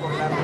por la